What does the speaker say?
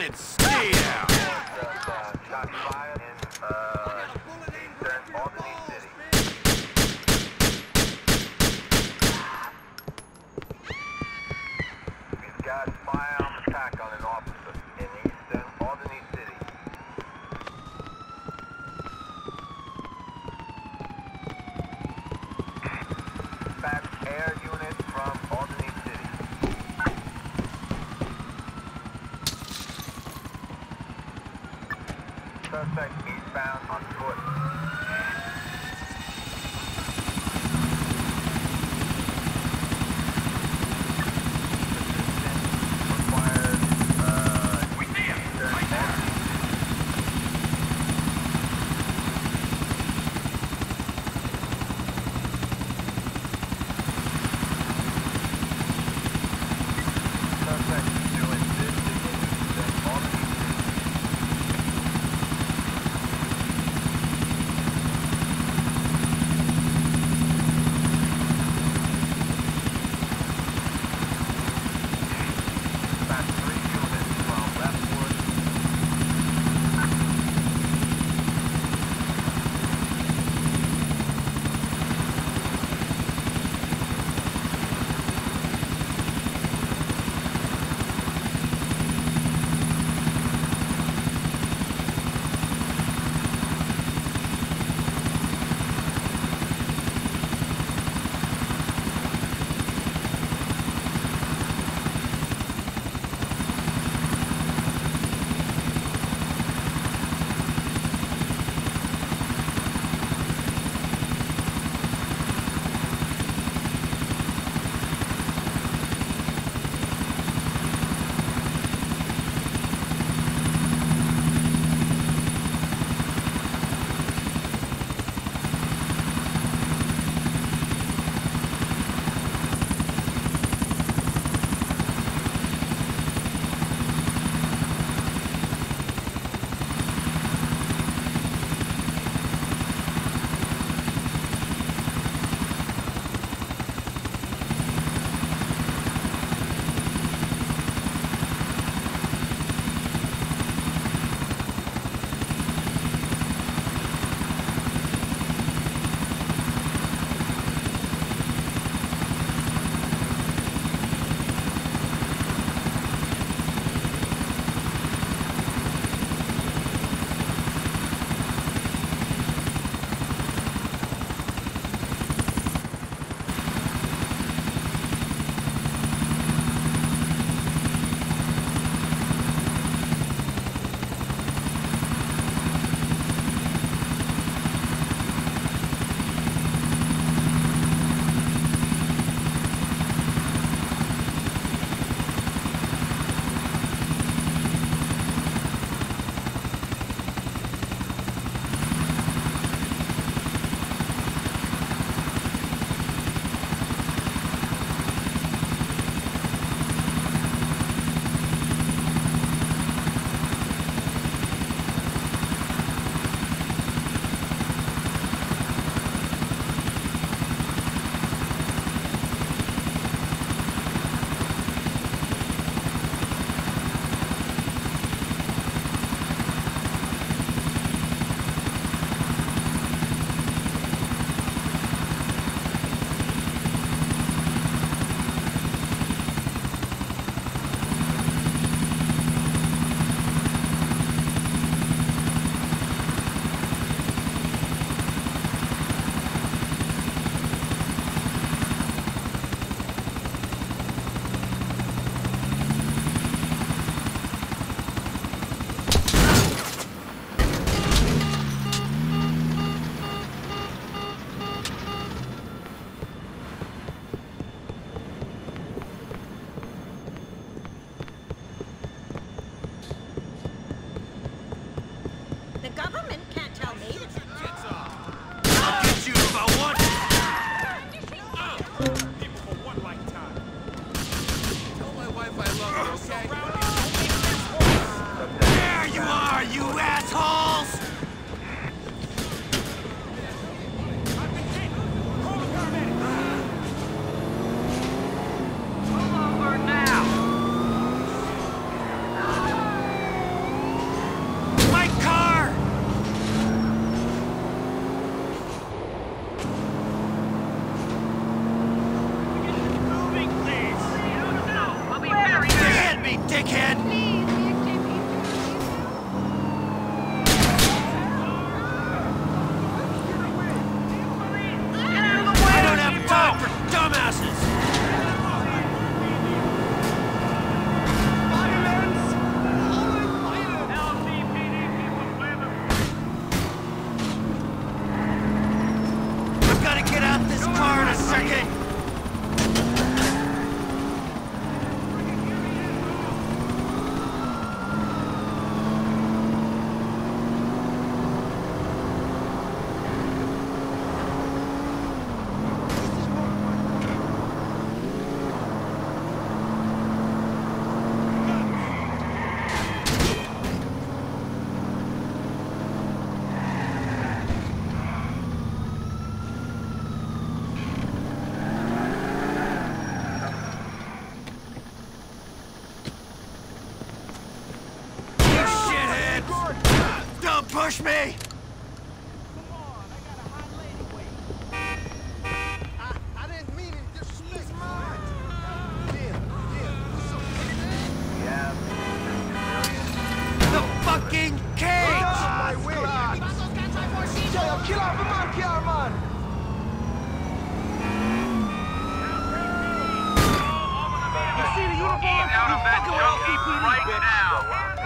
Get Suspect eastbound on foot. There you are, you assholes! This car in a second! Push me! The fucking cage! out of that junkie right now.